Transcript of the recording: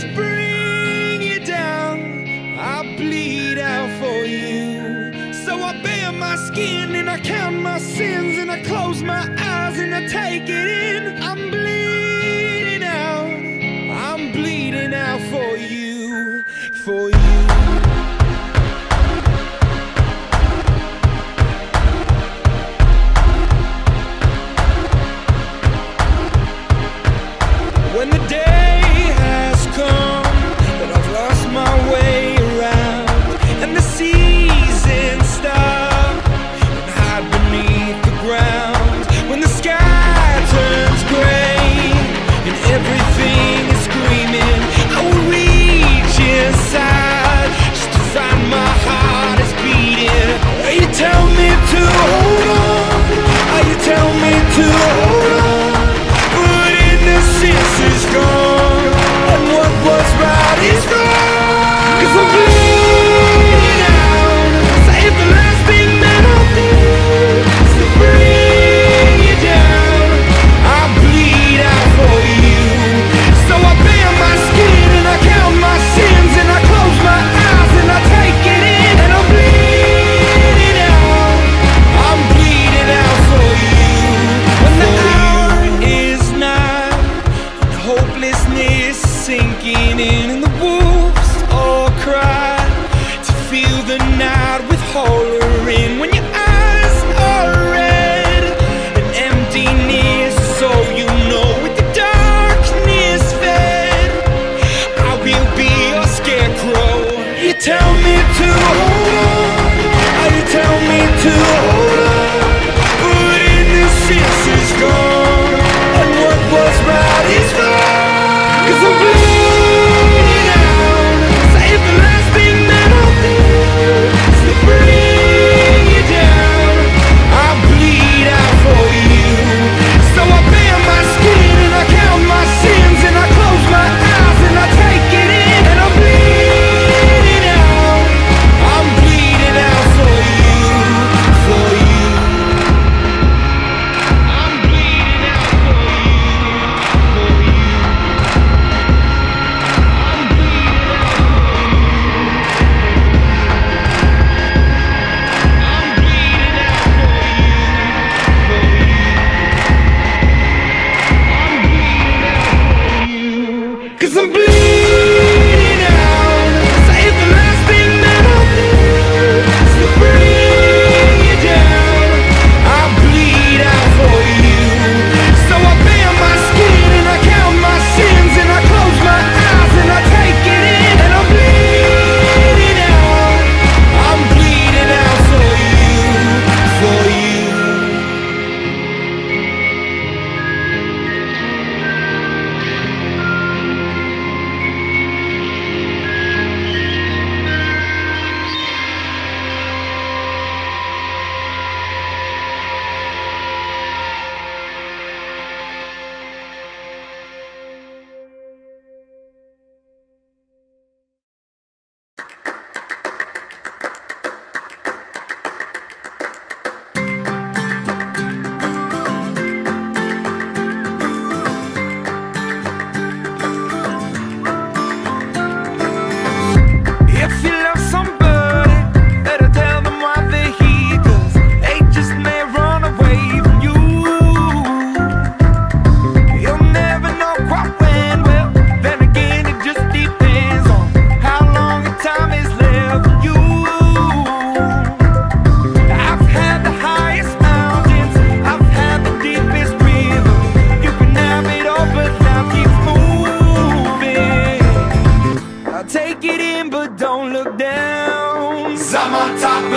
you down. I bleed out for you. So I bare my skin and I count my sins and I close my eyes and I take it in. I'm bleeding out. I'm bleeding out for you, for you. sinking in and the wolves all cry to feel the night with hollering when your eyes are red and emptiness so you know with the darkness fed I will be your scarecrow. You tell me to hold on you tell me to hold on. But in this sense is gone. And what was right is wrong Cause I'm cause I'm on top.